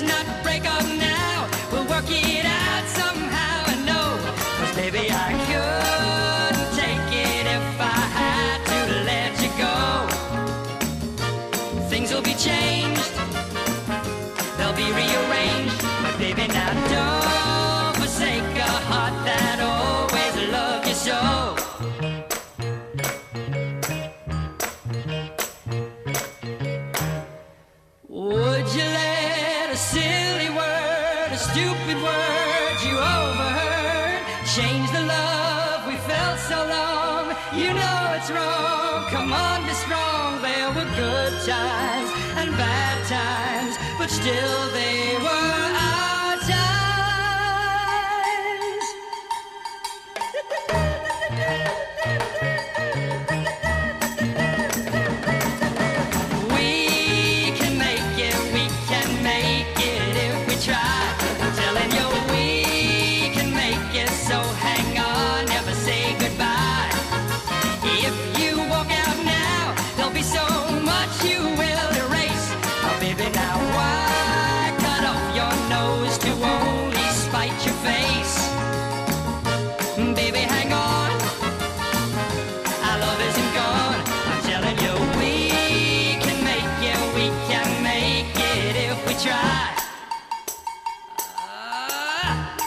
let's not break up now. We'll work it out somehow. I know, cause maybe I stupid words you overheard change the love we felt so long. You know it's wrong. Come on, be strong. There were good times and bad times, but still they Ah!